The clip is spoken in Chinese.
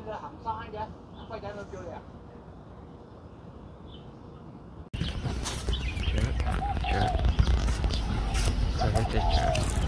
就在行山一点，快点到酒店。y e a